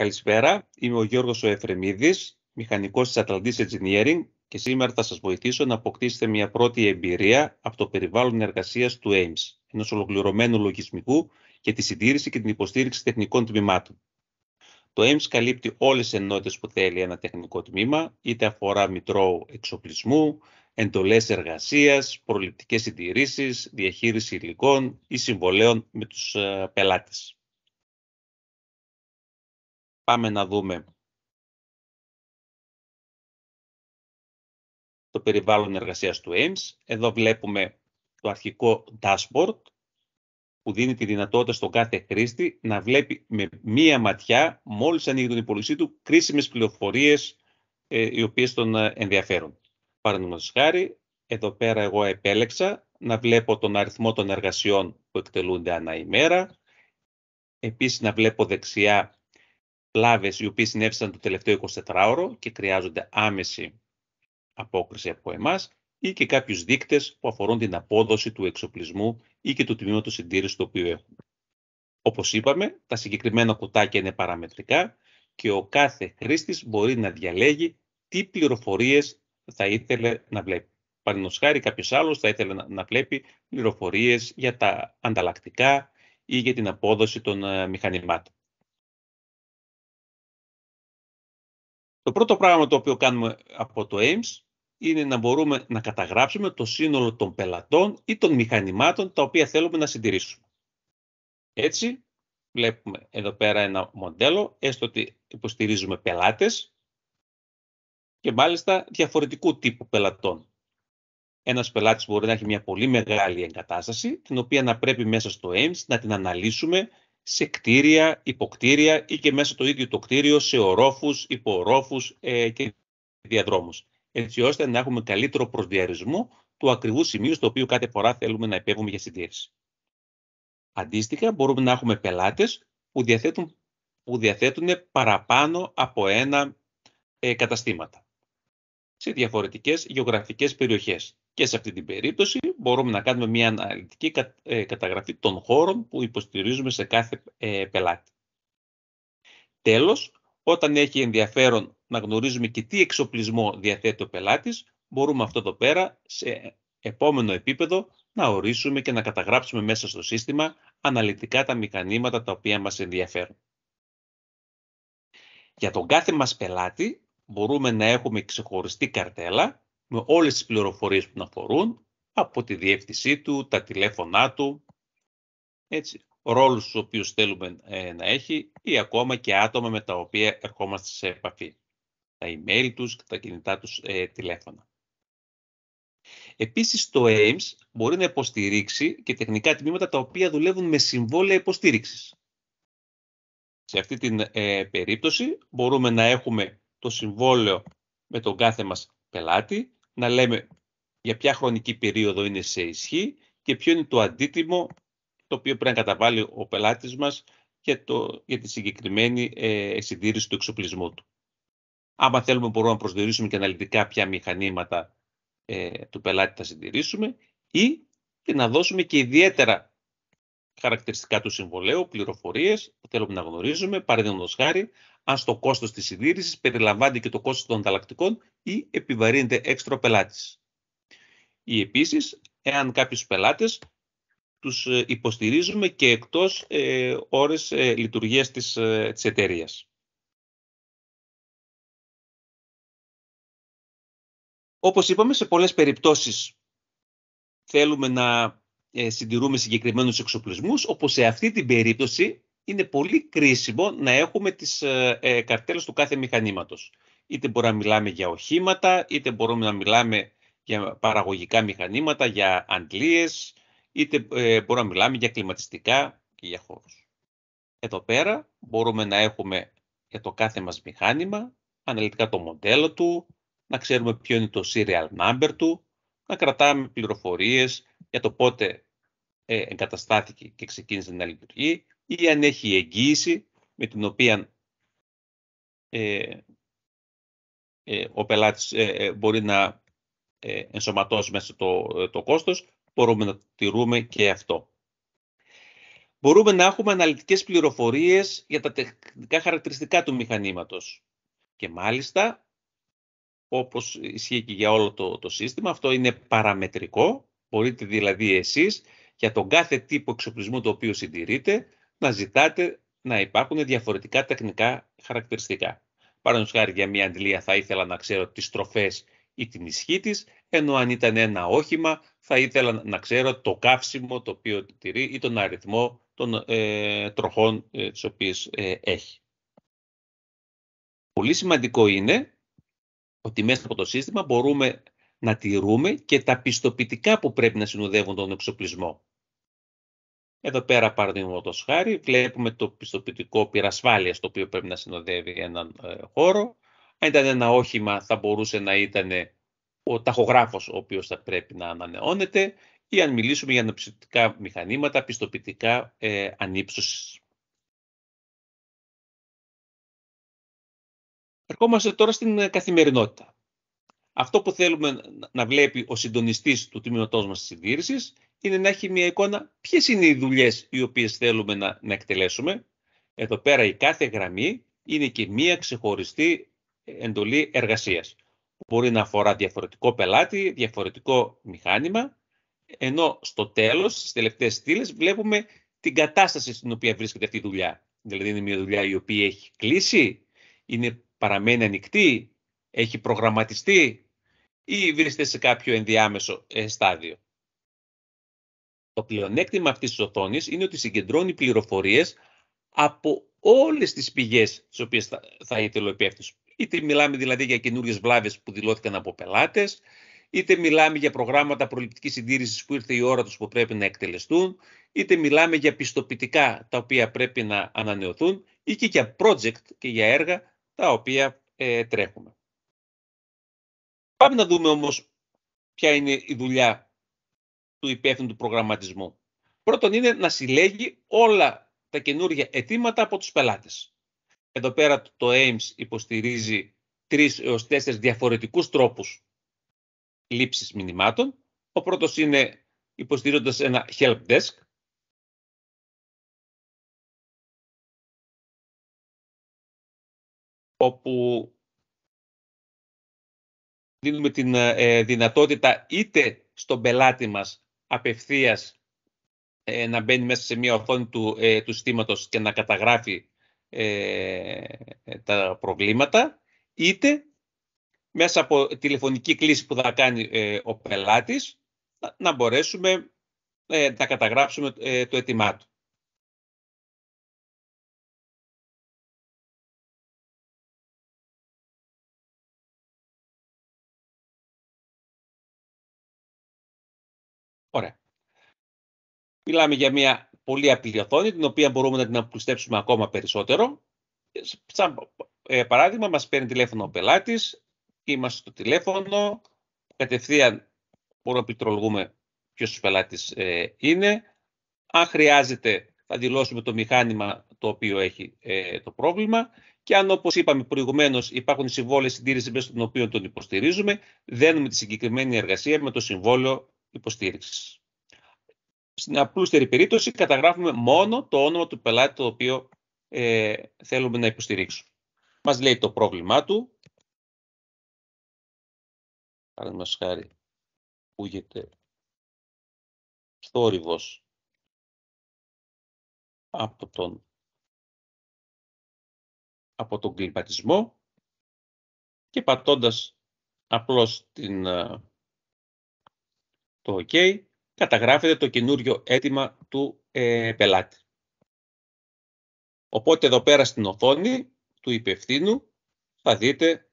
Καλησπέρα, είμαι ο Γιώργος ο Εφρεμίδης, μηχανικός της Atlantis Engineering και σήμερα θα σας βοηθήσω να αποκτήσετε μια πρώτη εμπειρία από το περιβάλλον εργασίας του AIMS, ενός ολοκληρωμένου λογισμικού για τη συντήρηση και την υποστήριξη τεχνικών τμήματων. Το AIMS καλύπτει όλες τις ενότητες που θέλει ένα τεχνικό τμήμα, είτε αφορά μητρό εξοπλισμού, εντολές εργασίας, προληπτικές συντηρήσεις, διαχείριση υλικών ή συμβολέων με τους ε, πελάτες. Πάμε να δούμε το περιβάλλον εργασίας του AIMS. Εδώ βλέπουμε το αρχικό dashboard που δίνει τη δυνατότητα στον κάθε χρήστη να βλέπει με μία ματιά, μόλις ανοίγει τον υπολογιστή του, κρίσιμες πληροφορίες ε, οι οποίες τον ε, ενδιαφέρουν. Παραδείγματος χάρη, εδώ πέρα εγώ επέλεξα να βλέπω τον αριθμό των εργασιών που εκτελούνται ανά ημέρα, επίσης να βλέπω δεξιά λάβες οι οποίες συνέβησαν το τελευταίο 24ωρο και χρειάζονται άμεση απόκριση από εμάς ή και κάποιους δείκτες που αφορούν την απόδοση του εξοπλισμού ή και του τμήματος συντήρησης το οποίο έχουμε. Όπως είπαμε, τα συγκεκριμένα κουτάκια είναι παραμετρικά και ο κάθε χρήστης μπορεί να διαλέγει τι πληροφορίες θα ήθελε να βλέπει. Παραδείγματος χάρη, κάποιος άλλος θα ήθελε να βλέπει πληροφορίες για τα ανταλλακτικά ή για την απόδοση των ε, μηχανημάτων. Το πρώτο πράγμα το οποίο κάνουμε από το AIMS είναι να μπορούμε να καταγράψουμε το σύνολο των πελατών ή των μηχανημάτων τα οποία θέλουμε να συντηρήσουμε. Έτσι, βλέπουμε εδώ πέρα ένα μοντέλο, έστω ότι υποστηρίζουμε πελάτες και μάλιστα διαφορετικού τύπου πελατών. Ένας πελάτης μπορεί να έχει μια πολύ μεγάλη εγκατάσταση, την οποία να πρέπει μέσα στο AIMS να την αναλύσουμε σε κτίρια, υποκτήρια ή και μέσα το ίδιο το κτίριο σε ορόφους, υποορόφους ε, και διαδρόμους. Έτσι ώστε να έχουμε καλύτερο προσδιορισμό του ακριβού σημείου στο οποίο κάθε φορά θέλουμε να επέβουμε για συντήρηση. Αντίστοιχα, μπορούμε να έχουμε πελάτες που διαθέτουν, που διαθέτουν παραπάνω από ένα ε, καταστήματα σε διαφορετικές γεωγραφικές περιοχές. Και σε αυτή την περίπτωση μπορούμε να κάνουμε μια αναλυτική ε, καταγραφή των χώρων που υποστηρίζουμε σε κάθε ε, πελάτη. Τέλος, όταν έχει ενδιαφέρον να γνωρίζουμε και τι εξοπλισμό διαθέτει ο πελάτης, μπορούμε αυτό εδώ πέρα σε επόμενο επίπεδο να ορίσουμε και να καταγράψουμε μέσα στο σύστημα αναλυτικά τα μηχανήματα τα οποία μας ενδιαφέρουν. Για τον κάθε μας πελάτη μπορούμε να έχουμε ξεχωριστή καρτέλα με όλες τις πληροφορίες που να αφορούν από τη διεύθυνσή του, τα τηλέφωνά του, έτσι, ρόλους τους οποίους θέλουμε ε, να έχει ή ακόμα και άτομα με τα οποία ερχόμαστε σε επαφή. Τα email τους και τα κινητά τους ε, τηλέφωνα. Επίσης το AIMS μπορεί να υποστηρίξει και τεχνικά τμήματα τα οποία δουλεύουν με συμβόλαια υποστήριξης. Σε αυτή την ε, περίπτωση μπορούμε να έχουμε το συμβόλαιο με τον κάθε μας πελάτη, να λέμε για ποια χρονική περίοδο είναι σε ισχύ και ποιο είναι το αντίτιμο το οποίο πρέπει να καταβάλει ο πελάτης μας για, το, για τη συγκεκριμένη ε, συντήρηση του εξοπλισμού του. Άμα θέλουμε μπορούμε να προσδιορίσουμε και αναλυτικά ποια μηχανήματα ε, του πελάτη θα συντηρήσουμε ή και να δώσουμε και ιδιαίτερα χαρακτηριστικά του συμβολέου, πληροφορίες που θέλουμε να γνωρίζουμε, παραδείγματος χάρη, αν στο κόστος της συντήρησης περιλαμβάνεται και το κόστος των ανταλλακτικών ή επιβαρύνεται έξτρα πελάτης. Ή επίσης, εάν κάποιους πελάτες τους ε, υποστηρίζουμε και εκτός ε, ώρες ε, λειτουργίας της, ε, της εταιρείας. Όπως είπαμε, σε πολλές περιπτώσεις θέλουμε να ε, συντηρούμε συγκεκριμένους εξοπλισμούς, όπως σε αυτή την περίπτωση είναι πολύ κρίσιμο να έχουμε τις ε, ε, καρτέλες του κάθε μηχανήματος. Είτε μπορούμε να μιλάμε για οχήματα, είτε μπορούμε να μιλάμε για παραγωγικά μηχανήματα, για αντλίες, είτε ε, μπορούμε να μιλάμε για κλιματιστικά και για χώρους. Εδώ πέρα μπορούμε να έχουμε για το κάθε μας μηχάνημα, αναλυτικά το μοντέλο του, να ξέρουμε ποιο είναι το serial number του, να κρατάμε πληροφορίες για το πότε ε, εγκαταστάθηκε και ξεκίνησε να λειτουργεί ή αν έχει εγγύηση με την οποία ε, ε, ο πελάτης μπορεί να ενσωματώσει μέσα το, το κόστος, μπορούμε να τηρούμε και αυτό. μπορούμε να έχουμε αναλυτικές πληροφορίες για τα τεχνικά χαρακτηριστικά του μηχανήματος. Και μάλιστα, όπως ισχύει και για όλο το, το σύστημα, αυτό είναι παραμετρικό. Μπορείτε δηλαδή εσείς για τον κάθε τύπο εξοπλισμού το οποίο συντηρείτε να ζητάτε να υπάρχουν διαφορετικά τεχνικά χαρακτηριστικά. Παραδείγματο χάρη για μια αντλία θα ήθελα να ξέρω τις τροφές ή την ισχύ της, ενώ αν ήταν ένα όχημα θα ήθελα να ξέρω το καύσιμο το οποίο τηρεί ή τον αριθμό των ε, τροχών ε, τις οποίες ε, έχει. Πολύ σημαντικό είναι ότι μέσα από το σύστημα μπορούμε να τηρούμε και τα πιστοποιητικά που πρέπει να συνοδεύουν τον εξοπλισμό. Εδώ πέρα, παραδείγματος χάρη, βλέπουμε το πιστοποιητικό πυρασφάλειας το οποίο πρέπει να συνοδεύει έναν ε, χώρο. Αν ήταν ένα όχημα, θα μπορούσε να ήταν ο ταχογράφος ο οποίος θα πρέπει να ανανεώνεται ή αν μιλήσουμε για αναψυκτικά μηχανήματα, πιστοποιητικά ε, ανύψωσης. Ερχόμαστε τώρα στην ε, καθημερινότητα. Αυτό που θέλουμε να βλέπει ο συντονιστής του τμήματός μας της συντήρησης είναι να έχει μια εικόνα ποιες είναι οι δουλειές οι οποίες θέλουμε να, να εκτελέσουμε. Εδώ πέρα η κάθε γραμμή είναι και μια ξεχωριστή εντολή εργασίας. Μπορεί να αφορά διαφορετικό πελάτη, διαφορετικό μηχάνημα, ενώ στο τέλος, στις τελευταίες στήλες, βλέπουμε την κατάσταση στην οποία βρίσκεται αυτή η δουλειά. Δηλαδή είναι μια δουλειά η οποία έχει κλείσει, είναι παραμένει ανοιχτή, έχει προγραμματιστεί ή βρίσκεται σε κάποιο ενδιάμεσο ε, στάδιο. Το πλεονέκτημα αυτής της οθόνης είναι ότι συγκεντρώνει πληροφορίες από όλες τις πηγές τις οποίες θα, θα ήθελε ο υπεύθυνος. Είτε μιλάμε δηλαδή για καινούριες βλάβες που δηλώθηκαν από πελάτες, είτε μιλάμε για προγράμματα προληπτικής συντήρησης που ήρθε η ώρα τους που πρέπει να εκτελεστούν, είτε μιλάμε για πιστοποιητικά τα οποία πρέπει να ανανεωθούν ή και για project και για έργα τα οποία ε, τρέχουμε. Πάμε να δούμε όμως ποια είναι η δουλειά του υπεύθυνου του προγραμματισμού. Πρώτον είναι να συλλέγει όλα τα καινούργια αιτήματα από τους πελάτες. Εδώ πέρα το AIMS υποστηρίζει τρεις έως τέσσερις διαφορετικούς τρόπους λήψης μηνυμάτων. Ο πρώτος είναι υποστηρίζοντας ένα help desk. Όπου δίνουμε την ε, δυνατότητα είτε στον πελάτη μας απευθείας ε, να μπαίνει μέσα σε μια οθόνη του, ε, του συστήματος και να καταγράφει τα προβλήματα, είτε μέσα από τηλεφωνική κλίση που θα κάνει ο πελάτης να μπορέσουμε να καταγράψουμε το αίτημά του. Μιλάμε για μια πολύ απλή οθόνη, την οποία μπορούμε να την απλουστεύσουμε ακόμα περισσότερο. Σαν ε, παράδειγμα, μας παίρνει τηλέφωνο ο πελάτης, είμαστε στο τηλέφωνο, κατευθείαν μπορούμε να πληκτρολογούμε ποιος ο πελάτης ε, είναι. Αν χρειάζεται, θα δηλώσουμε το μηχάνημα το οποίο έχει ε, το πρόβλημα και αν όπως είπαμε προηγουμένως υπάρχουν συμβόλες συντήρησης μέσα των οποίων τον υποστηρίζουμε, δένουμε τη συγκεκριμένη εργασία με το συμβόλαιο υποστήριξης. Στην απλούστερη περίπτωση καταγράφουμε μόνο το όνομα του πελάτη το οποίο ε, θέλουμε να υποστηρίξουμε. Μας λέει το πρόβλημά του. Παραδείγματος χάρη, ακούγεται θόρυβος από τον, από τον κλιματισμό και πατώντας απλώς την, ε, το OK, καταγράφεται το καινούριο αίτημα του ε, πελάτη. Οπότε εδώ πέρα στην οθόνη του υπευθύνου θα δείτε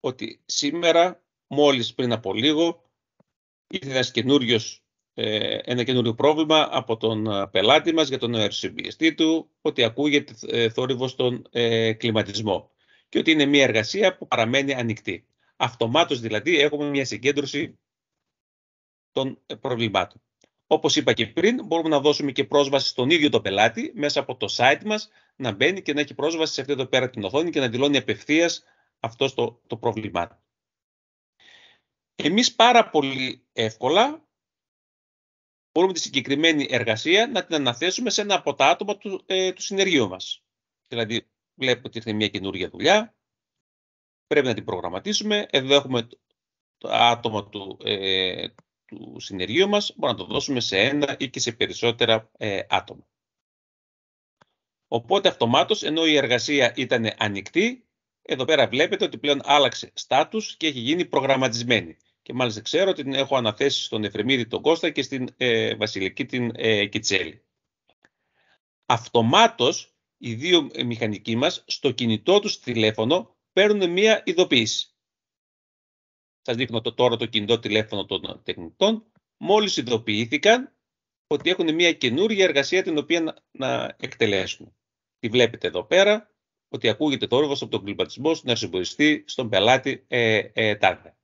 ότι σήμερα, μόλις πριν από λίγο, ήρθε ένας καινούριος, ε, ένα καινούριο πρόβλημα από τον ε, πελάτη μας για τον RCBST του, ότι ακούγεται ε, θόρυβος στον ε, κλιματισμό και ότι είναι μια εργασία που παραμένει ανοιχτή. Αυτομάτως δηλαδή έχουμε μια συγκέντρωση των προβλημάτων. Όπως είπα και πριν, μπορούμε να δώσουμε και πρόσβαση στον ίδιο το πελάτη μέσα από το site μας να μπαίνει και να έχει πρόσβαση σε αυτή εδώ πέρα την οθόνη και να δηλώνει απευθείας αυτό το, το πρόβλημά του. Εμείς πάρα πολύ εύκολα μπορούμε τη συγκεκριμένη εργασία να την αναθέσουμε σε ένα από τα άτομα του, ε, του συνεργείου μας. Δηλαδή, βλέπουμε ότι ήρθε μια καινούργια δουλειά, πρέπει να την προγραμματίσουμε. Εδώ έχουμε το άτομο του, ε, του συνεργείου μας, μπορούμε να το δώσουμε σε ένα ή και σε περισσότερα ε, άτομα. Οπότε αυτομάτως, ενώ η εργασία ήταν ανοιχτή, εδώ πέρα βλέπετε ότι πλέον άλλαξε στάτους και έχει γίνει προγραμματισμένη. Και μάλιστα ξέρω ότι την έχω αναθέσει στον Εφρεμίδη τον Κώστα και στην ε, Βασιλική την ε, Κιτσέλη. Αυτομάτως, οι δύο μηχανικοί μας στο κινητό τους τηλέφωνο παίρνουν μία ειδοποίηση. Σας δείχνω το, τώρα το κινητό τηλέφωνο των τεχνητών. Μόλις ειδοποιήθηκαν ότι έχουν μία καινούργια εργασία την οποία να, να εκτελέσουν. Τη βλέπετε εδώ πέρα, ότι ακούγεται το όργος από τον κλιματισμό στον αρσιμποριστή, στον πελάτη ε, ε, τάδε.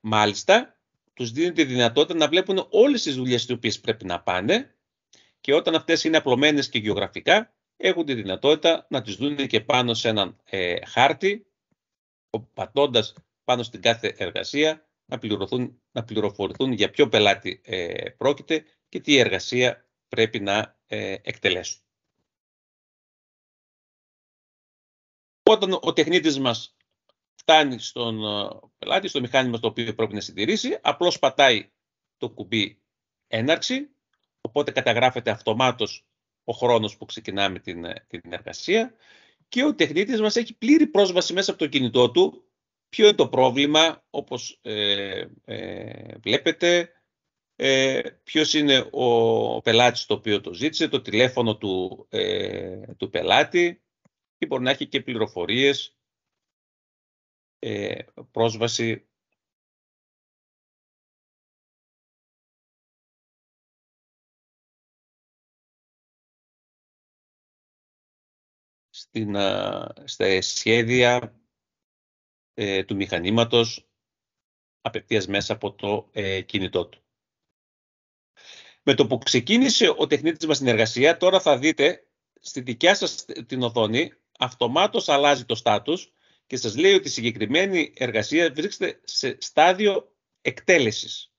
Μάλιστα, τους δίνεται τη δυνατότητα να βλέπουν όλες τις δουλειές τις οποίες πρέπει να πάνε και όταν αυτές είναι απλωμένες και γεωγραφικά, έχουν τη δυνατότητα να τις δουν και πάνω σε έναν ε, χάρτη, πατώντας πάνω στην κάθε εργασία, να, πληρωθούν, να πληροφορηθούν για ποιο πελάτη ε, πρόκειται και τι εργασία πρέπει να ε, εκτελέσουν. Όταν ο τεχνίτης μας φτάνει στον ε, πελάτη, στο μηχάνημα το οποίο πρέπει να συντηρήσει, απλώς πατάει το κουμπί έναρξη, οπότε καταγράφεται αυτομάτως ο χρόνος που ξεκινάμε την, ε, την εργασία και ο τεχνίτης μας έχει πλήρη πρόσβαση μέσα από το κινητό του ποιο είναι το πρόβλημα, όπως ε, ε, βλέπετε, ε, ποιος είναι ο πελάτης το οποίο το ζήτησε, το τηλέφωνο του, ε, του πελάτη και μπορεί να έχει και πληροφορίες, ε, πρόσβαση. Στην, στα σχέδια ε, του μηχανήματος απευθείας μέσα από το ε, κινητό του. Με το που ξεκίνησε ο τεχνίτης μας στην εργασία, τώρα θα δείτε στη δικιά σας την οθόνη αυτομάτως αλλάζει το στάτους και σας λέει ότι η συγκεκριμένη εργασία βρίσκεται σε στάδιο εκτέλεσης.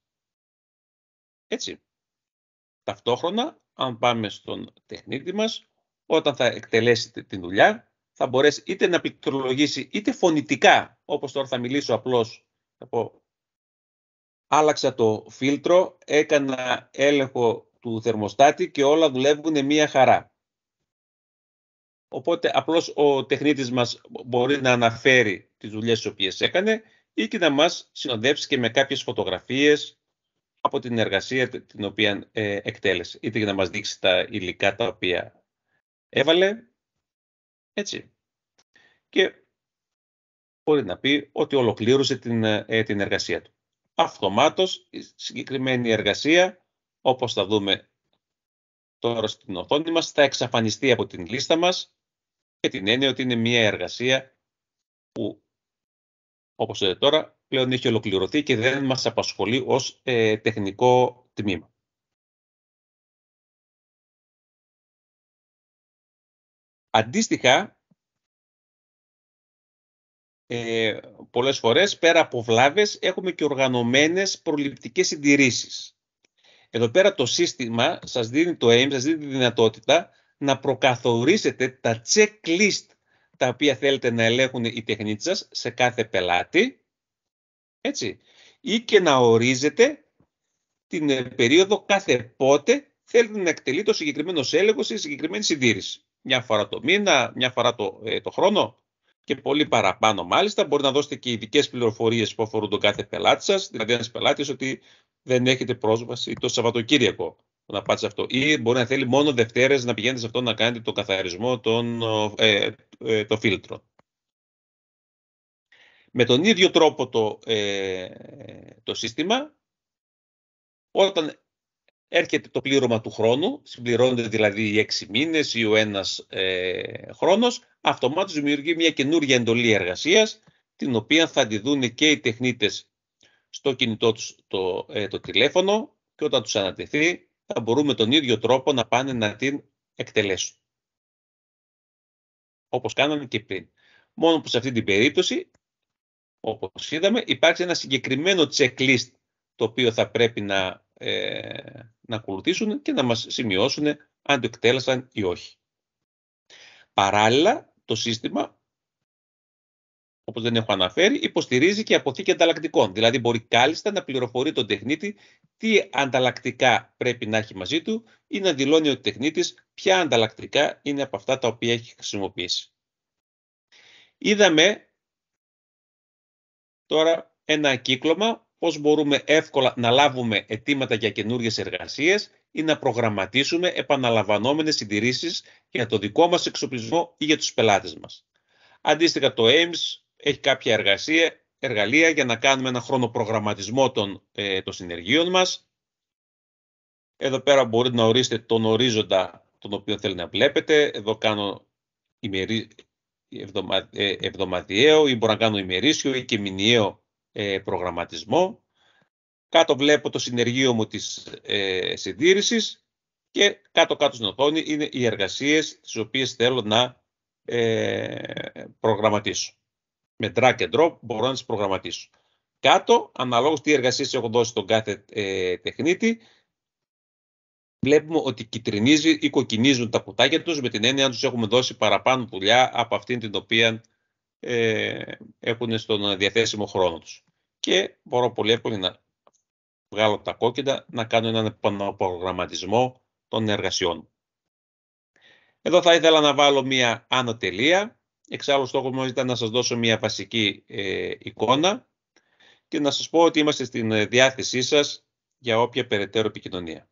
Έτσι. Ταυτόχρονα, αν πάμε στον τεχνίτη μας, όταν θα εκτελέσει την δουλειά, θα μπορέσει είτε να πληκτρολογήσει είτε φωνητικά, όπως τώρα θα μιλήσω απλώς, θα πω, άλλαξα το φίλτρο, έκανα έλεγχο του θερμοστάτη και όλα δουλεύουν μία χαρά. Οπότε απλώς ο τεχνίτης μας μπορεί να αναφέρει τις δουλειές τις οποίες έκανε ή και να μας συνοδεύσει και με κάποιες φωτογραφίες από την εργασία την οποία ε, εκτέλεσε. Είτε για να μας δείξει τα υλικά τα οποία έβαλε, έτσι. Και μπορεί να πει ότι ολοκλήρωσε την, ε, την εργασία του. Αυτομάτως η συγκεκριμένη εργασία, όπως θα δούμε τώρα στην οθόνη μας, θα εξαφανιστεί από την λίστα μας και την έννοια ότι είναι μια εργασία που, όπως είδατε τώρα, πλέον έχει ολοκληρωθεί και δεν μας απασχολεί ως ε, τεχνικό τμήμα. Αντίστοιχα, ε, πολλές φορές πέρα από βλάβες έχουμε και οργανωμένες προληπτικές συντηρήσεις. Εδώ πέρα το σύστημα σας δίνει το aim, σας δίνει τη δυνατότητα να προκαθορίσετε τα checklist τα οποία θέλετε να ελέγχουν οι τεχνίτες σας σε κάθε πελάτη έτσι, ή και να ορίζετε την περίοδο κάθε πότε θέλετε να εκτελεί το συγκεκριμένος έλεγχος ή συγκεκριμένη συντήρηση μια φορά το μήνα, μια φορά το, ε, το χρόνο και πολύ παραπάνω μάλιστα. Μπορεί να δώσετε και ειδικές πληροφορίες που αφορούν τον κάθε πελάτη σας. Δηλαδή, ένας πελάτης ότι δεν έχετε πρόσβαση το Σαββατοκύριακο να πάτε σε αυτό. Ή μπορεί να θέλει μόνο Δευτέρες να πηγαίνετε σε αυτό να κάνετε το καθαρισμό των ε, ε, το φίλτρο. Με τον ίδιο τρόπο το, ε, το σύστημα, όταν έρχεται το πλήρωμα του χρόνου, συμπληρώνεται δηλαδή οι έξι μήνες ή ο ένας ε, χρόνος, αυτομάτως δημιουργεί μια καινούργια εντολή εργασίας, την οποία θα τη δουν και οι τεχνίτες στο κινητό τους το, ε, το τηλέφωνο και όταν τους ανατεθεί θα μπορούμε τον ίδιο τρόπο να πάνε να την εκτελέσουν. Όπως κάναμε και πριν. Μόνο που σε αυτή την περίπτωση, όπως είδαμε, υπάρχει ένα συγκεκριμένο checklist το οποίο θα πρέπει να ε, να ακολουθήσουν και να μας σημειώσουν αν το εκτέλεσαν ή όχι. Παράλληλα, το σύστημα, όπως δεν έχω αναφέρει, υποστηρίζει και αποθήκη ανταλλακτικών. Δηλαδή μπορεί κάλλιστα να πληροφορεί τον τεχνίτη τι ανταλλακτικά πρέπει να έχει μαζί του ή να δηλώνει ο τεχνίτης ποια ανταλλακτικά είναι από αυτά τα οποία έχει χρησιμοποιήσει. Είδαμε τώρα ένα κύκλωμα πώς μπορούμε εύκολα να λάβουμε αιτήματα για καινούργιες εργασίες ή να προγραμματίσουμε επαναλαμβανόμενες συντηρήσεις για το δικό μας εξοπλισμό ή για τους πελάτες μας. Αντίστοιχα το AIMS έχει κάποια εργασία, εργαλεία για να κάνουμε ένα χρονοπρογραμματισμό των, ε, των συνεργείων μας. Εδώ πέρα μπορείτε να ορίσετε τον ορίζοντα τον οποίο θέλετε να βλέπετε. Εδώ κάνω ημερι... εβδομα... ε, εβδομαδιαίο ή μπορώ να κάνω ημερήσιο ή και μηνιαίο ε, προγραμματισμό. Κάτω βλέπω το συνεργείο μου της ε, συντήρησης και κάτω-κάτω στην οθόνη είναι οι εργασίες τις οποίες θέλω να ε, προγραμματίσω. Με drag and drop μπορώ να τις προγραμματίσω. Κάτω, αναλόγως τι εργασίες έχω δώσει στον κάθε ε, τεχνίτη, βλέπουμε ότι κυτρινίζει ή κοκκινίζουν τα κουτάκια τους με την έννοια αν τους έχουμε δώσει παραπάνω δουλειά από αυτήν την οποία ε, έχουν στον διαθέσιμο χρόνο τους. Και μπορώ πολύ εύκολα να βγάλω τα κόκκινα, να κάνω έναν επαναπρογραμματισμό των εργασιών. Εδώ θα ήθελα να βάλω μία άνω τελεία. Εξάλλου στόχος μου ήταν να σας δώσω μία βασική ε, εικόνα και να σας πω ότι είμαστε στην διάθεσή σας για όποια περαιτέρω επικοινωνία.